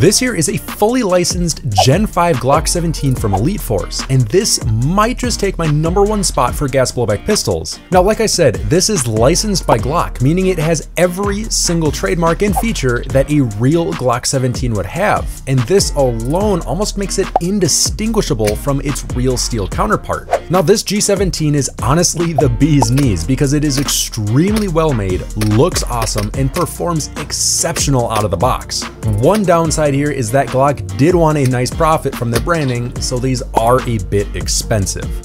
This here is a fully licensed Gen 5 Glock 17 from Elite Force, and this might just take my number one spot for gas blowback pistols. Now, like I said, this is licensed by Glock, meaning it has every single trademark and feature that a real Glock 17 would have, and this alone almost makes it indistinguishable from its real steel counterpart. Now, this G17 is honestly the bee's knees because it is extremely well made, looks awesome, and performs exceptional out of the box. One downside here is that Glock did want a nice profit from their branding, so these are a bit expensive.